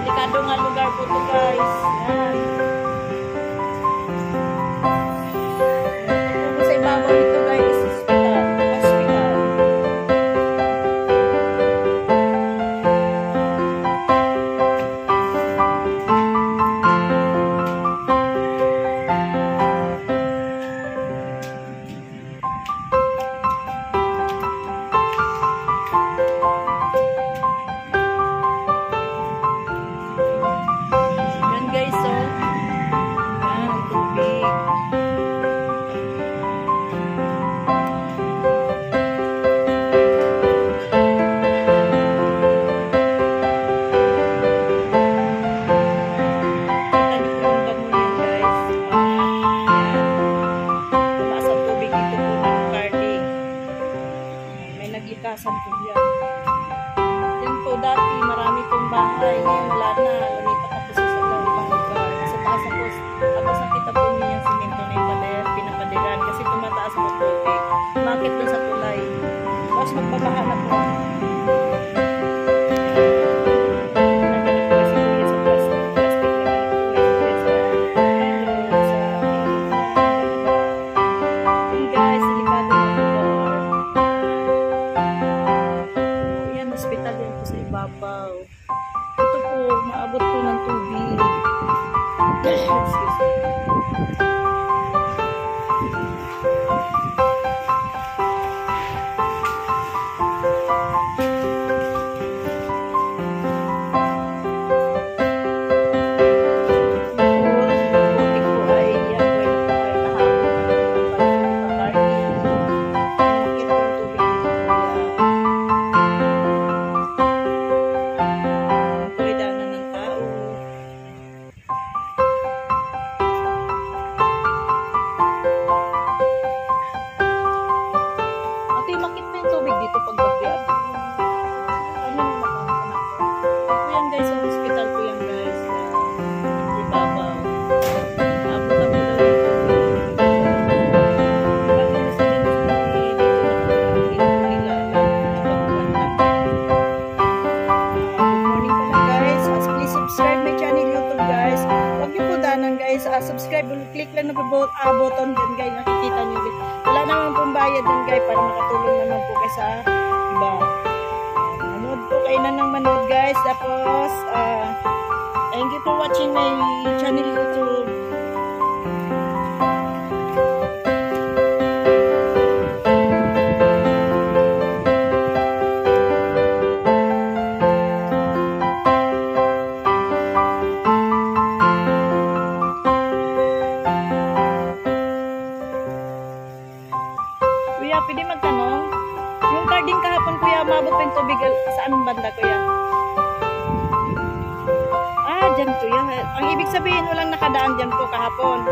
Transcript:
Delikado nga lugar po to guys. Yan. ibabaw. Ito po, maabot po ng tubig. subscribe, click lang na po, uh, ah, button dyan guys, nakikita nyo guys. Wala naman pong bayad dyan guys para makatulong naman po kayo sa iba. Manood po kayo na ng manood guys. Tapos, uh, thank you for watching my channel YouTube. Kuya, pwede magtanong? Yung carding kahapon, kuya, umabot pa yung tubig. Eh, sa anong banda, kuya? Ah, dyan, kuya. Ang ibig sabihin, walang nakadaan dyan po kahapon.